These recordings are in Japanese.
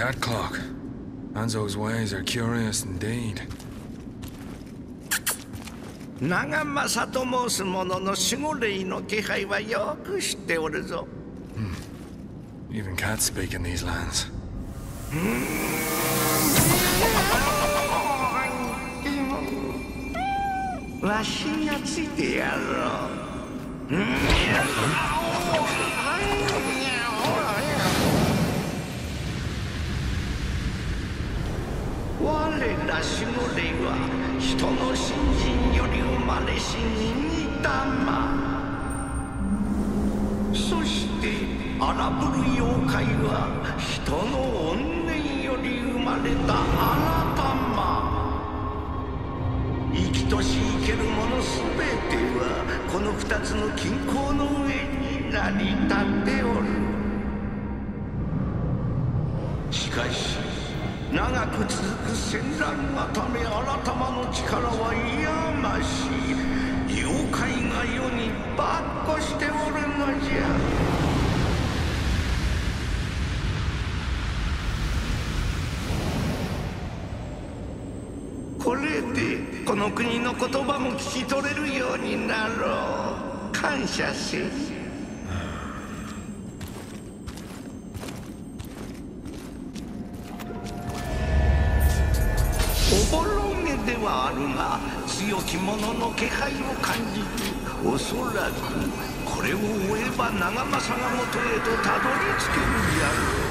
cat clock. Anzo's ways are curious indeed. 長政と申す者の守護霊の気配はよく知っておるぞ。Even cats speak in these lands. わしがついてやろう。ら守護霊は人の信心より生まれし忍玉そして荒ぶる妖怪は人の怨念より生まれた荒玉生きとし生けるものすべてはこの二つの均衡の上に成り立っておる。しかし長く続く戦乱がため新たまの力は嫌ましい妖怪が世にばっこしておるのじゃ。これでこの国の言葉も聞き取れるようになろう。感謝せおろげではあるが強き者の気配を感じておそらくこれを追えば長政が元へとたどり着けるじゃろう。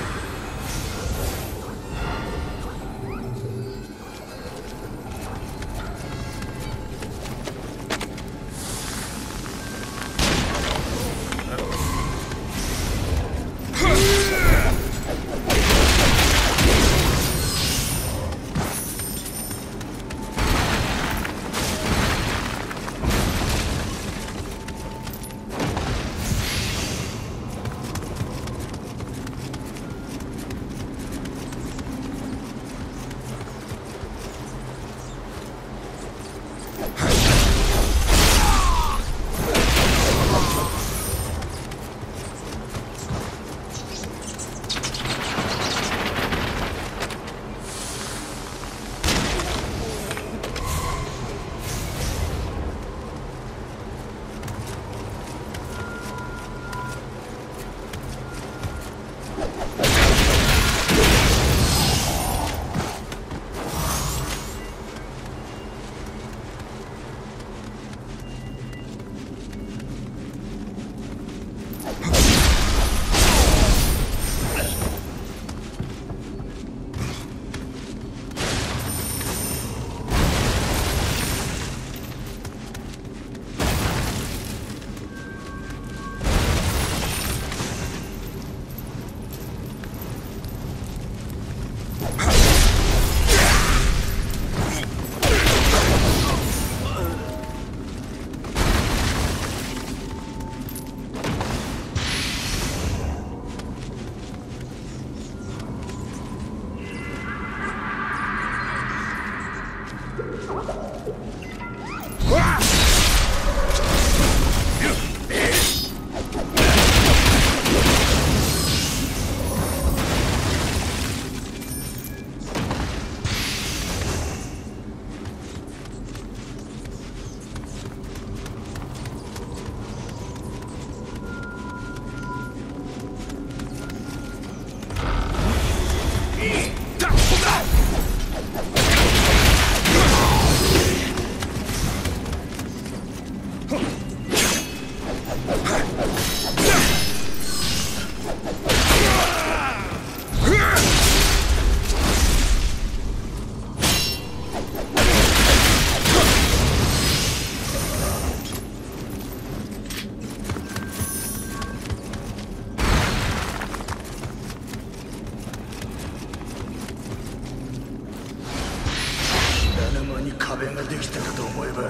壁ができたかと思えば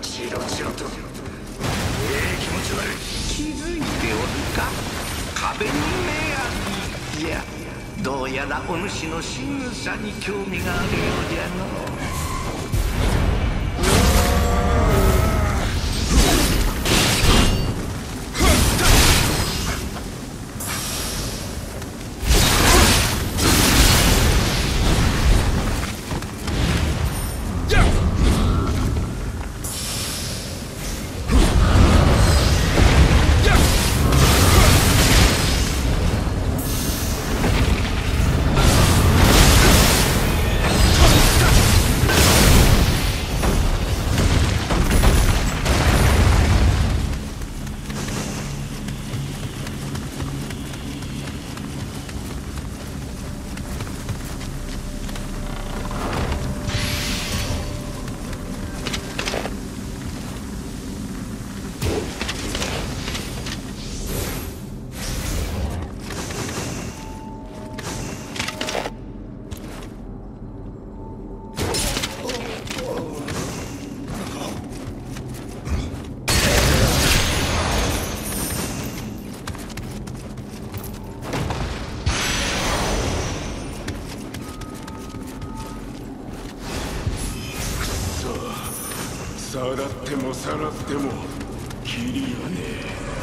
チロチロと。ええ気持ち悪い。気づいておるか？壁に目ありいやどうやらお主の仕草に興味があるようじゃの。さだってもさらってもキリがねえ。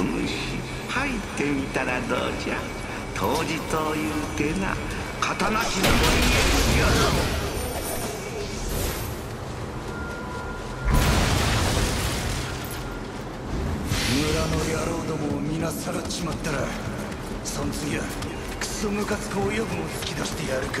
お主入ってみたらどうじゃ？当時というてな刀なきの森へやろ村の野郎どもを皆さらっちまったらそん次はクソムカつく親分を突き出してやるか。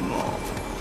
もう。